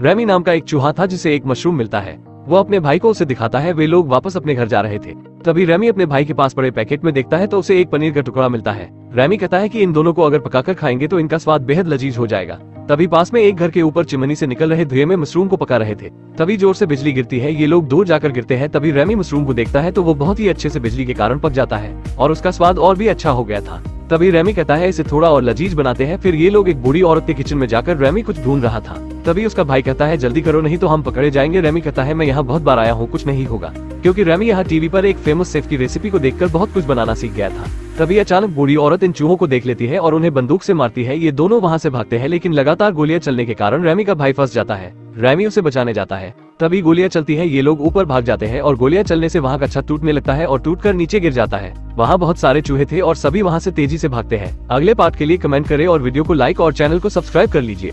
Ramie नाम का एक चूहा था जिसे एक मशरूम मिलता है। वो अपने भाई को उसे दिखाता है, वे लोग वापस अपने घर जा रहे थे। तभी रेमी अपने भाई के पास पड़े पैकेट में देखता है तो उसे एक पनीर का टुकड़ा मिलता है। रेमी कहता है कि इन दोनों को अगर पकाकर खाएँगे तो इनका स्वाद बेहद लजीज हो जाएगा। तभी पास में एक घर के ऊपर चिमनी से निकल रहे धुएँ में मशरूम को पका रहे थे। तभी ज़ोर से बिजली गिरती है, ये लोग दूर जाकर गिरते हैं। तभी रेमी मशरूम को देखता है तो वो बहुत ही अच्छे से बिजली के कारण पक जाता है और उसका स्वाद और भी अच्छा हो गया था। तभी रेमी कहता है, इसे थोड़ा और लजीज बनाते हैं। फिर ये लोग एक बूढ़ी औरत के किचन में जाकर रेमी कुछ ढूंढ रहा था। तभी उसका भाई कहता है, जल्दी करो, नहीं तो हम पकड़े जाएँगे। रेमी कहता है, मैं यहाँ बहुत बार आया हूँ, कुछ नहीं होगा। क्योंकि रेमी यहाँ टीवी पर एक फ़ेमस सेफ़ की रेसिपी को देखकर बहुत कुछ बनाना सीख गया था। तभी अचानक बूढ़ी औरत इन चूहों को देख लेती है और उन्हें बंदूक से मारती है। ये दोनों वहाँ से भागते हैं, लेकिन लगातार गोलियाँ चलने के कारण रेमी का भाई फंस जाता है। रेमी उसे बचाने जाता है। तभी गोलियाँ चलती है, ये लोग ऊपर भाग जाते हैं और गोलियाँ चलने से वहाँ का छत टूटने लगता है और टूटकर नीचे गिर जाता है। वहाँ बहुत सारे चूहे थे और सभी वहाँ से तेज़ी से भागते हैं। अगले पार्ट के लिए कमेंट करें और वीडियो को लाइक और चैनल को सब्सक्राइब कर लीजिए।